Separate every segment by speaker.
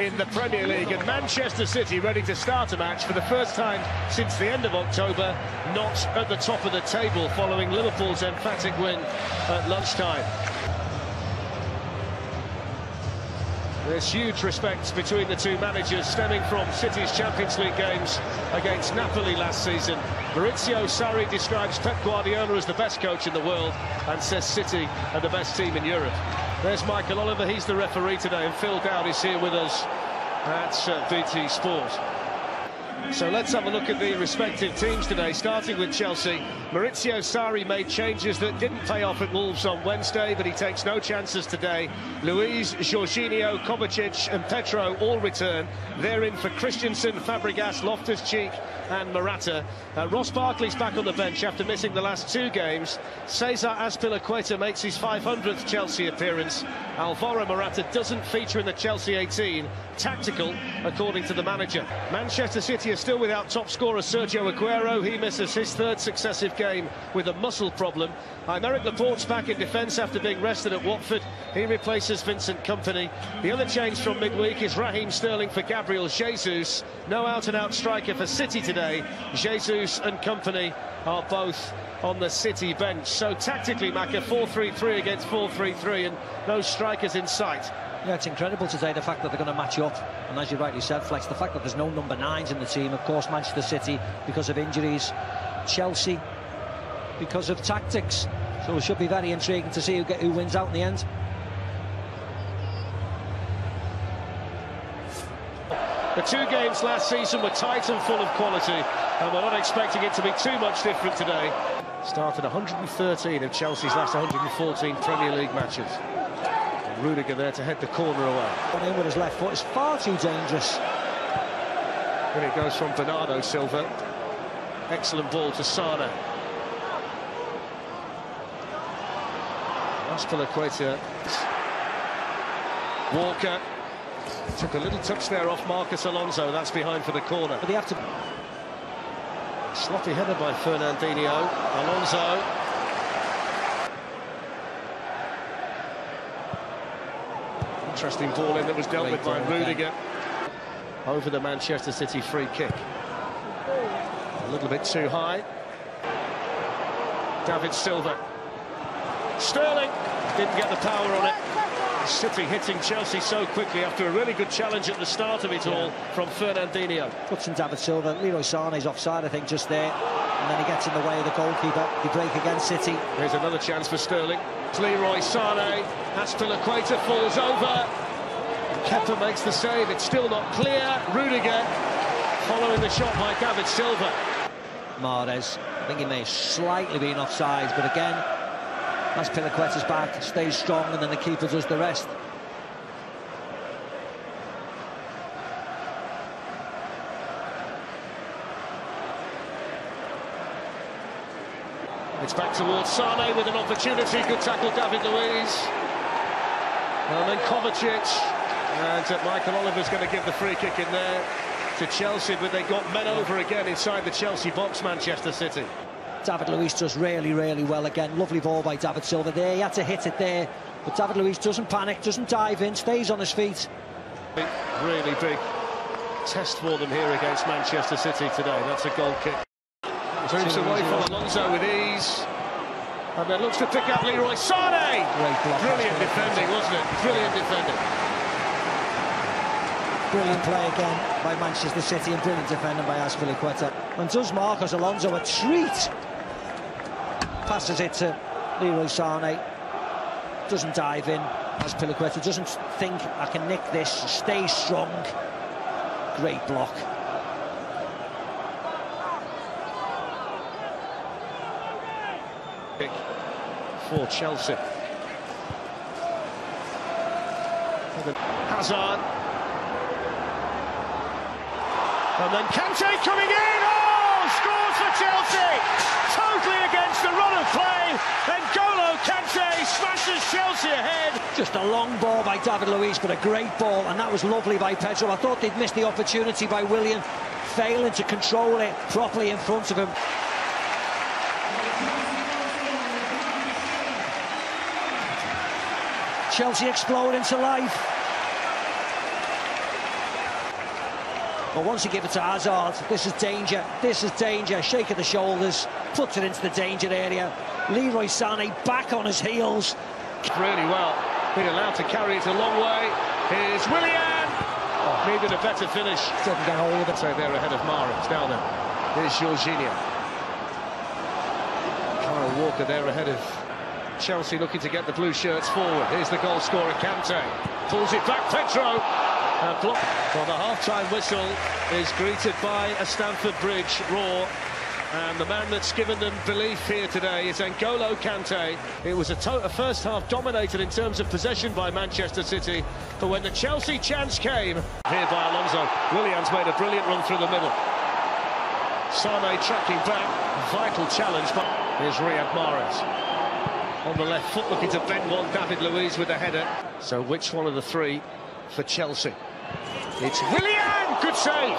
Speaker 1: in the Premier League and Manchester City ready to start a match for the first time since the end of October, not at the top of the table following Liverpool's emphatic win at lunchtime. There's huge respect between the two managers stemming from City's Champions League games against Napoli last season. Maurizio Sarri describes Pep Guardiola as the best coach in the world and says City are the best team in Europe. There's Michael Oliver, he's the referee today, and Phil Dowd is here with us at uh, BT Sport. So let's have a look at the respective teams today, starting with Chelsea. Maurizio Sarri made changes that didn't pay off at Wolves on Wednesday, but he takes no chances today. Luiz, Jorginho, Kovacic and Pedro all return. They're in for Christensen, Fabregas, Loftus-Cheek and Morata. Uh, Ross Barkley's back on the bench after missing the last two games. Cesar Azpilicueta makes his 500th Chelsea appearance. Alvaro Morata doesn't feature in the Chelsea 18. Tactical, according to the manager. Manchester City are still without top scorer Sergio Aguero. He misses his third successive game with a muscle problem. Aymeric Laporte's back in defence after being rested at Watford. He replaces Vincent Kompany. The other change from midweek is Raheem Sterling for Gabriel Jesus. No out-and-out -out striker for City today. Jesus and Kompany are both on the City bench. So tactically, Macca, 4-3-3 against 4-3-3 and no strikers in sight.
Speaker 2: Yeah, it's incredible today, the fact that they're going to match up. And as you rightly said, Fletch, the fact that there's no number nines in the team. Of course, Manchester City, because of injuries. Chelsea, because of tactics. So it should be very intriguing to see who, get, who wins out in the end.
Speaker 1: The two games last season were tight and full of quality, and we're not expecting it to be too much different today. Started 113 of Chelsea's last 114 Premier League matches. Rudiger there to head the corner away.
Speaker 2: Going in with his left foot is far too dangerous.
Speaker 1: And it goes from Bernardo Silva. Excellent ball to Sané. Azpilicueta. Walker. Took a little touch there off Marcos Alonso. That's behind for the corner.
Speaker 2: But they have to...
Speaker 1: Sloppy header by Fernandinho. Alonso. Interesting ball in that was dealt Great with by Rudiger. Over the Manchester City free kick. A little bit too high. David Silva. Sterling didn't get the power on it. City hitting Chelsea so quickly after a really good challenge at the start of it yeah. all from Fernandinho.
Speaker 2: Puts in David Silva. Leroy Sané's offside, I think, just there. And then he gets in the way of the goalkeeper. He break against City.
Speaker 1: Here's another chance for Sterling. Leroy Sané. Azpilicueta falls over. Kepa makes the save. It's still not clear. Rudiger following the shot by David Silva.
Speaker 2: Mahrez. I think he may have slightly been offside, but again, Azpilicueta's back, stays strong, and then the keeper does the rest.
Speaker 1: It's back towards Sane with an opportunity. Good tackle, David Luiz. And then Kovacic. And uh, Michael Oliver's going to give the free kick in there to Chelsea, but they got men over again inside the Chelsea box, Manchester City.
Speaker 2: David Luiz does really, really well again. Lovely ball by David Silva there. He had to hit it there. But David Luiz doesn't panic, doesn't dive in, stays on his feet.
Speaker 1: Really big test for them here against Manchester City today. That's a goal kick. Moves away from Alonso with ease. And then looks to pick up Leroy Sané. Brilliant defending, wasn't it? Brilliant defending.
Speaker 2: Brilliant play again by Manchester City and brilliant defending by Azpilicueta. And does Marcos Alonso a treat passes it to Leroy Sané. Doesn't dive in. As Azpilicueta doesn't think I can nick this. Stay strong. Great block.
Speaker 1: For Chelsea. Hazard. And then Kante coming in. Oh, scores for Chelsea totally against the run of play, and Golo Kante smashes Chelsea ahead.
Speaker 2: Just a long ball by David Luiz, but a great ball, and that was lovely by Pedro. I thought they'd missed the opportunity by Willian failing to control it properly in front of him. Chelsea explode into life. But once you give it to Hazard, this is danger, this is danger. Shake of the shoulders, puts it into the danger area. Leroy Sané back on his heels.
Speaker 1: Really well. Been allowed to carry it a long way. Here's Willian. Oh, needed a better finish.
Speaker 2: Didn't get hold of it.
Speaker 1: So they're ahead of Mahrez. Now then, here's Jorginho. Kyle Walker there ahead of Chelsea looking to get the blue shirts forward. Here's the goal scorer, Kante. Pulls it back, Pedro. Uh, well, the half-time whistle is greeted by a Stamford Bridge roar. And the man that's given them belief here today is N'Golo Kante. It was a, a, first half dominated in terms of possession by Manchester City, but when the Chelsea chance came, here by Alonso, Williams made a brilliant run through the middle. Sane tracking back, vital challenge, but here's Riyad Mahrez on the left foot looking to bend one. David Luiz with a header. So which one of the three for Chelsea? It's Willian! Good save!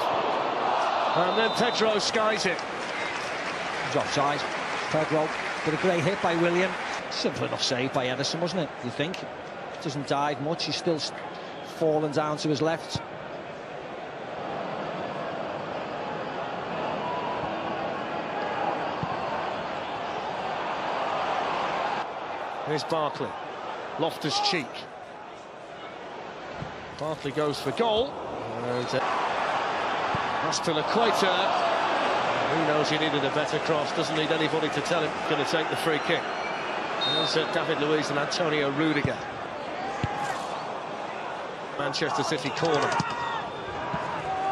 Speaker 1: And then Pedro skies it.
Speaker 2: He's offside Pedro but a great hit by Willian. Simple enough save by Ederson wasn't it you think? Doesn't dive much. He's still falling down to his left
Speaker 1: Here's Barkley. Loftus Cheek. Barkley goes for goal. And uh, Azpilicueta. He knows he needed a better cross. Doesn't need anybody to tell him. Going to take the free kick. There's uh, David Luiz and Antonio Rudiger. Manchester City corner.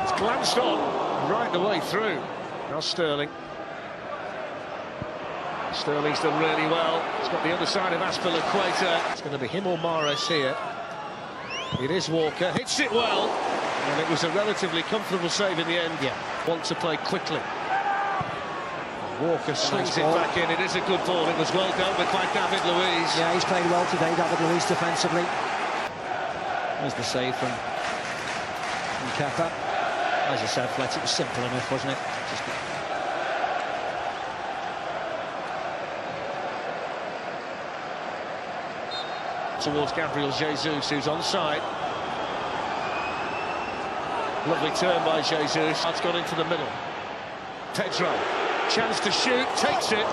Speaker 1: It's glanced on right the way through. Now Sterling. Sterling's done really well. He's got the other side of Azpilicueta. It's going to be him or Mahrez here. It is Walker. Hits it well. And it was a relatively comfortable save in the end.
Speaker 2: Yeah.
Speaker 1: Want to play quickly. Walker slings nice it back in. It is a good ball. It was well dealt with by David Luiz.
Speaker 2: Yeah, he's played well today, David Luiz, defensively. There's the save from, from Kepa. As I said, Fletch, it was simple enough, wasn't it? Just
Speaker 1: towards Gabriel Jesus, who's onside. Lovely turn by Jesus. That's gone into the middle. Pedro, chance to shoot, takes it.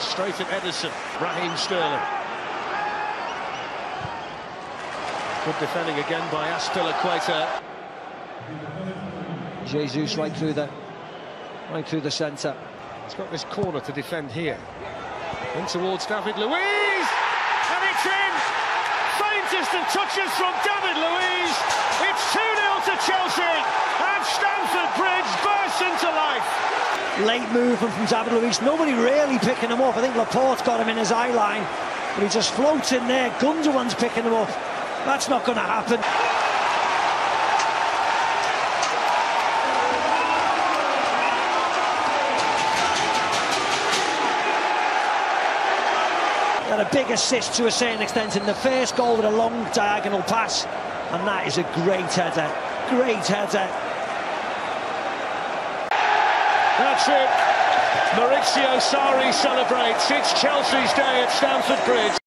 Speaker 1: Straight at Ederson. Raheem Sterling. Good defending again by Azpilicueta.
Speaker 2: Jesus right through the right through the centre.
Speaker 1: He's got this corner to defend here. In towards David Luiz, of touches from David Luiz. It's 2-0 to Chelsea, and Stamford Bridge bursts into life.
Speaker 2: Late movement from David Luiz. Nobody really picking him up. I think Laporte's got him in his eye line, but he just floats in there. Gundogan's picking him up. That's not going to happen. Had a big assist to a certain extent in the first goal with a long diagonal pass. And that is a great header. Great header.
Speaker 1: That's it. Maurizio Sarri celebrates. It's Chelsea's day at Stamford Bridge